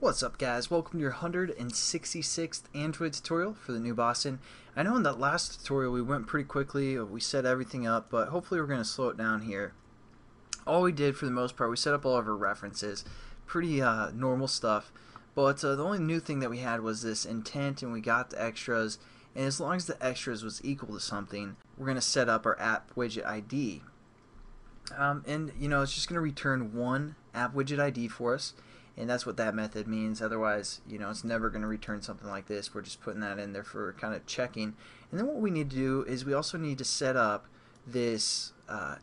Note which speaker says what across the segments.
Speaker 1: What's up guys, welcome to your 166th Android tutorial for the new Boston. I know in that last tutorial we went pretty quickly, we set everything up, but hopefully we're going to slow it down here. All we did for the most part, we set up all of our references, pretty uh, normal stuff, but uh, the only new thing that we had was this intent and we got the extras, and as long as the extras was equal to something, we're going to set up our app widget ID. Um, and you know, it's just going to return one app widget ID for us and that's what that method means. Otherwise you know it's never going to return something like this. We're just putting that in there for kind of checking. And then what we need to do is we also need to set up this uh,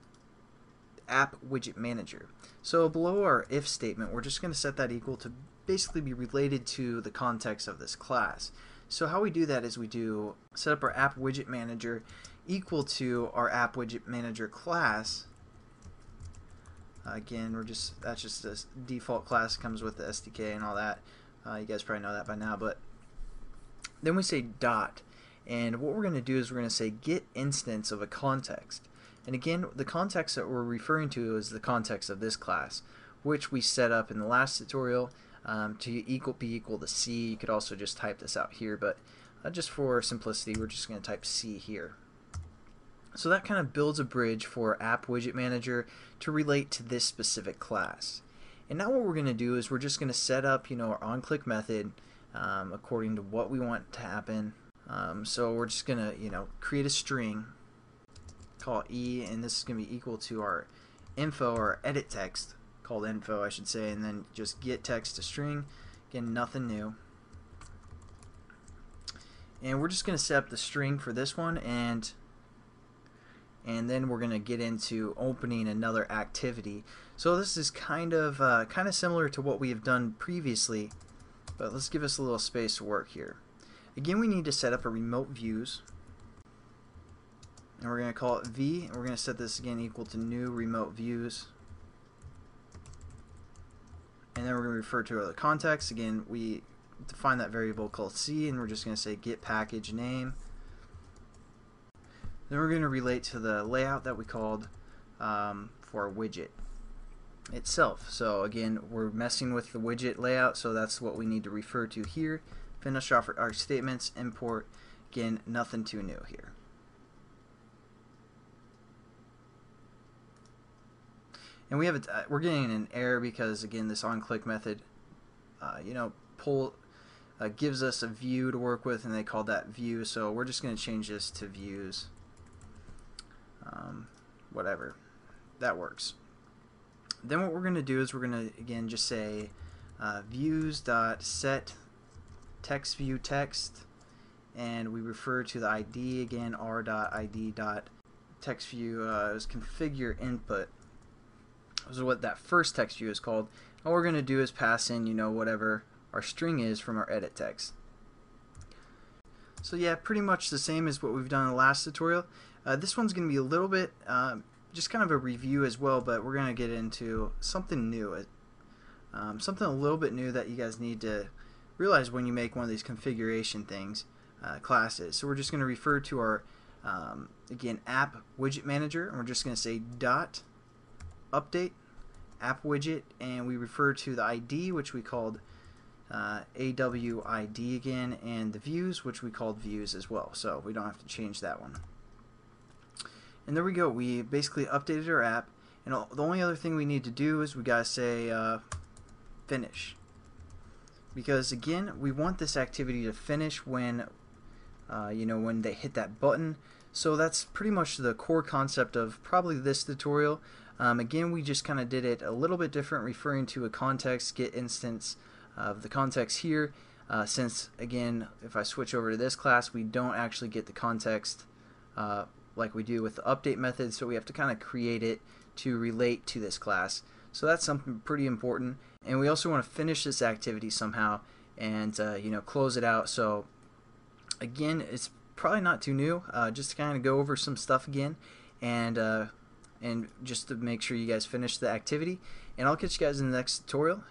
Speaker 1: app widget manager. So below our if statement we're just going to set that equal to basically be related to the context of this class. So how we do that is we do set up our app widget manager equal to our app widget manager class again, we're just that's just a default class comes with the SDK and all that. Uh, you guys probably know that by now, but then we say dot, and what we're going to do is we're going to say get instance of a context. And again, the context that we're referring to is the context of this class, which we set up in the last tutorial um, to equal be equal to C. You could also just type this out here, but uh, just for simplicity, we're just going to type C here. So that kind of builds a bridge for App Widget Manager to relate to this specific class. And now what we're going to do is we're just going to set up, you know, our on-click method um, according to what we want to happen. Um, so we're just going to, you know, create a string, call E, and this is going to be equal to our info or edit text, called info, I should say, and then just get text to string. Again, nothing new. And we're just going to set up the string for this one and and then we're going to get into opening another activity. So this is kind of uh, kind of similar to what we have done previously, but let's give us a little space to work here. Again, we need to set up a remote views, and we're going to call it V, and we're going to set this again equal to new remote views. And then we're going to refer to the context. Again, we define that variable called C, and we're just going to say get package name then we're going to relate to the layout that we called um, for our widget itself. So again, we're messing with the widget layout, so that's what we need to refer to here. Finish off our statements, import. Again, nothing too new here. And we have a, uh, we're getting an error because again, this on-click method, uh, you know, pull uh, gives us a view to work with, and they call that view. So we're just going to change this to views um, whatever. That works. Then what we're going to do is we're going to again just say uh, views dot set text view text and we refer to the ID again r dot ID dot text view uh, is configure input. This is what that first text view is called. All we're going to do is pass in you know whatever our string is from our edit text. So yeah pretty much the same as what we've done in the last tutorial uh, this one's going to be a little bit, uh, just kind of a review as well, but we're going to get into something new. Um, something a little bit new that you guys need to realize when you make one of these configuration things, uh, classes. So we're just going to refer to our, um, again, app widget manager, and we're just going to say dot update app widget, and we refer to the ID, which we called uh, AWID again, and the views, which we called views as well. So we don't have to change that one. And there we go. We basically updated our app. And the only other thing we need to do is we got to say uh, finish. Because again, we want this activity to finish when, uh, you know, when they hit that button. So that's pretty much the core concept of probably this tutorial. Um, again, we just kind of did it a little bit different, referring to a context, get instance of the context here. Uh, since, again, if I switch over to this class, we don't actually get the context uh, like we do with the update method, so we have to kind of create it to relate to this class. So that's something pretty important. And we also want to finish this activity somehow and uh, you know close it out. So again, it's probably not too new. Uh, just to kind of go over some stuff again and uh, and just to make sure you guys finish the activity. And I'll catch you guys in the next tutorial.